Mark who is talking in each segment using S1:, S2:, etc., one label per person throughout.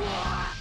S1: Whoa.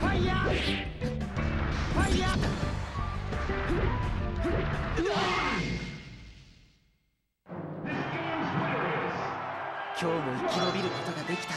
S1: Fire! 今日も生き延びることができた。